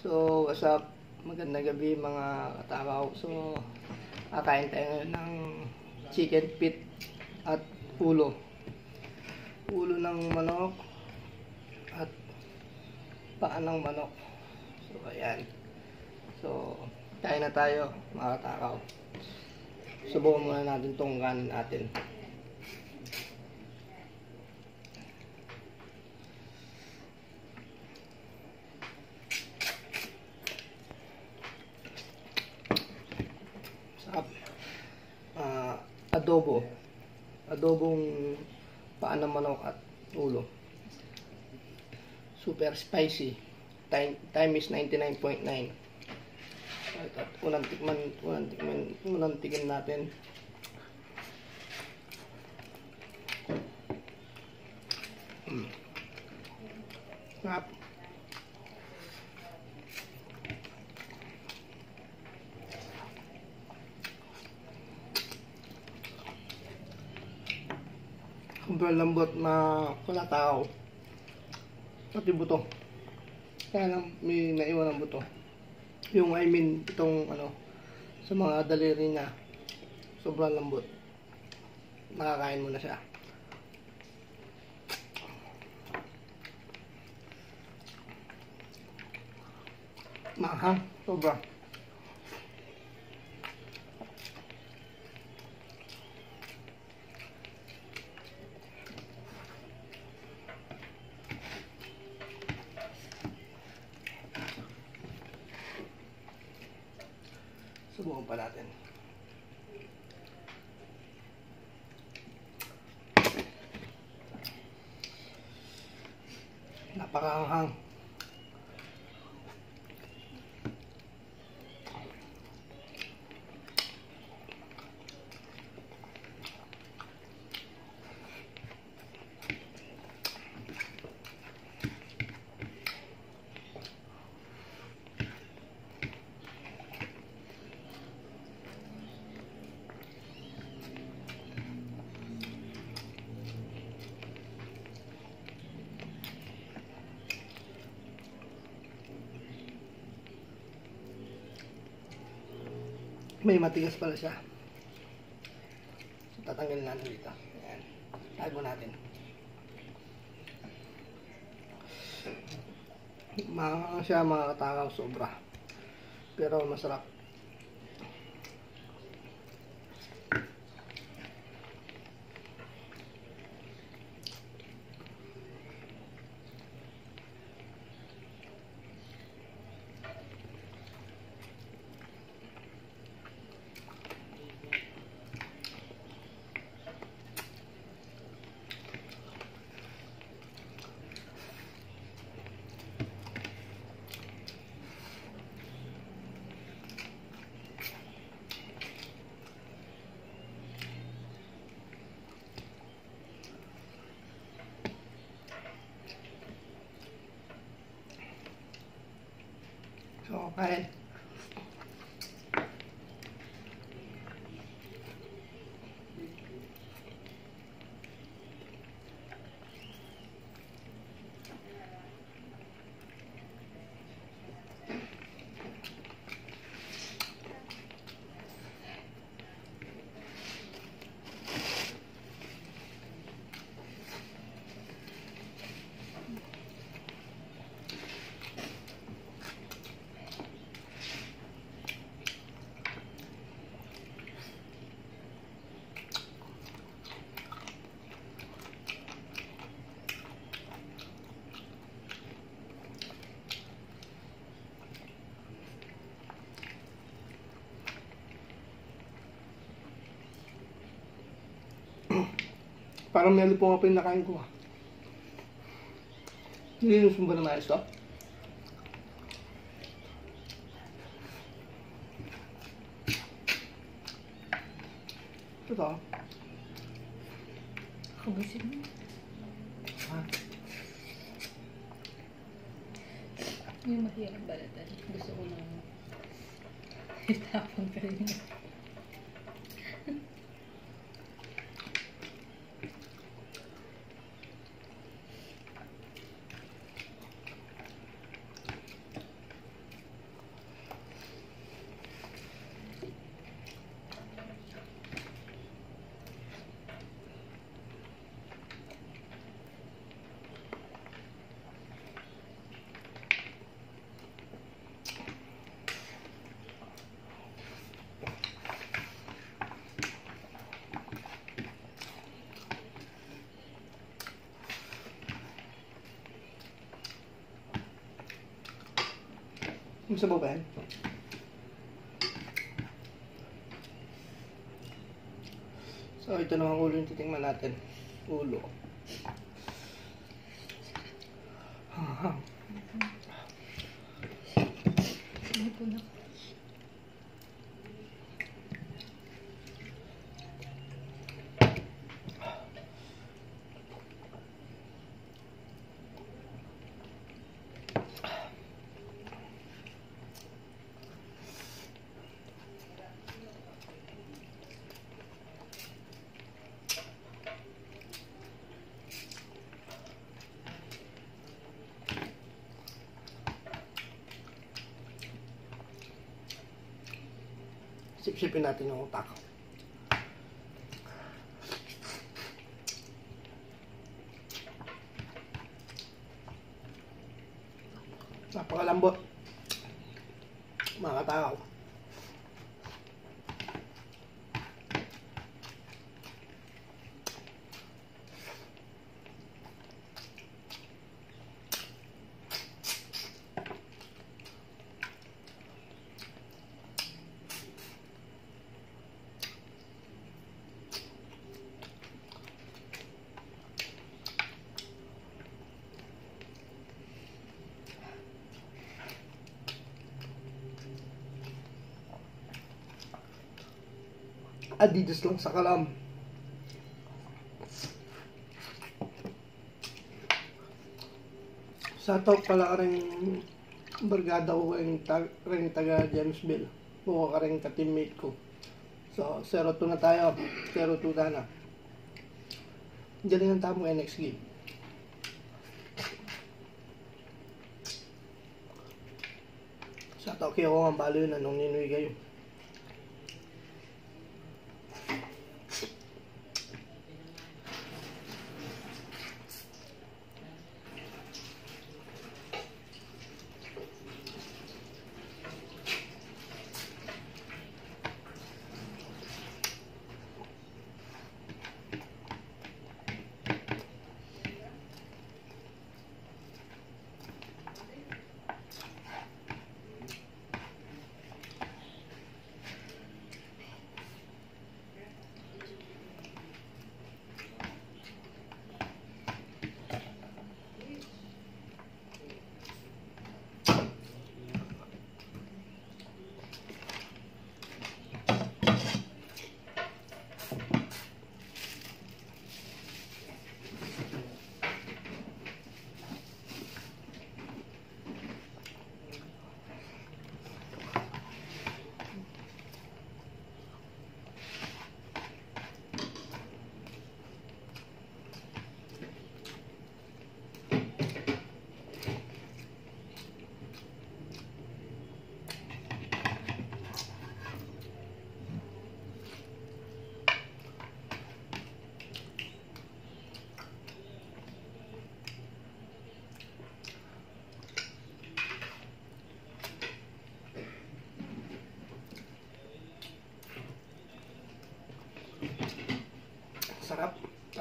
So, what's up? Magandang gabi mga katakaw. So, kakain tayo ngayon ng chicken feet at ulo. Ulo ng manok at paa ng manok. So, ayan. So, kain na tayo mga katakaw. Subukan muna natin tong kanin natin. Adobong paa ng manok at ulo. Super spicy. Time, time is 99.9. At, at unang tikman, unang tikman, unang tikim natin. Sobrang lambot na wala tao. Pati buto. Kaya lang may naiwan ng buto. Yung I mean, itong ano, sa mga daliri niya, sobrang lambot. Nakakain mo na siya. Mahang, sobra. Subukan pa natin. Napakaanghang. May matigas pala siya. So, tatanggalin natin dito. Ayan. Tago natin. Mga siya mga katakaw sobra. Pero masarap. So, Parang may po nga pinakain ko ah. Nilinis mo ba na maayos to? Ito Kabusin mo. Ha? Yung mahirap balatan. Gusto ko nang itapon ka rin. Gusto mo ba? So, ito naman ulo yung titingnan natin. Ulo. Sipsipin natin yung utak. Napakalambot. Mga katao. Adidas lang sa kalam. Sa top pala ka rin bargada ko rin, tag, rin taga Jamesville. Buka ka rin ka-teammate ko. So, 0-2 na tayo. 0-2 na na. Ang tamo next game. Sa Tokyo ko nga balo yun anong ninuwi kayo.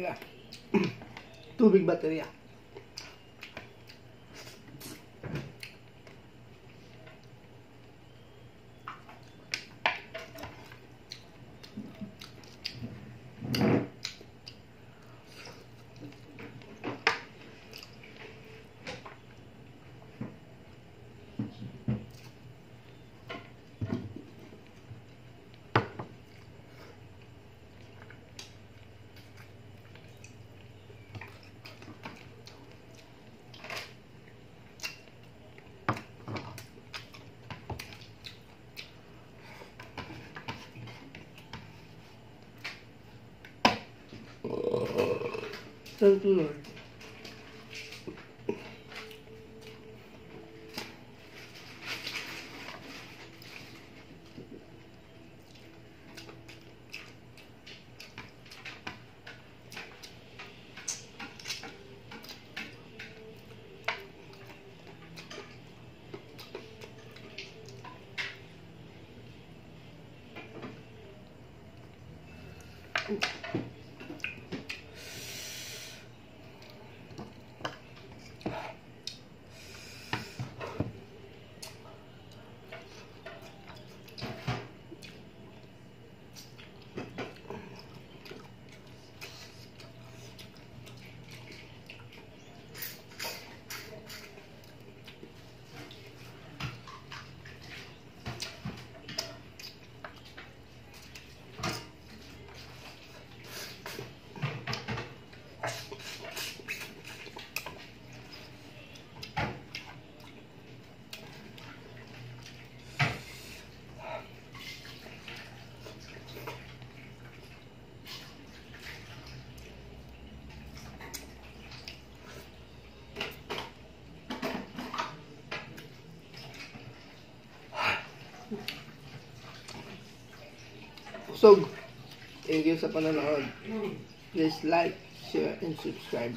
bakteria tubig bakteria ya. Thank you, Usog. Thank you sa panonood. Please like, share, and subscribe.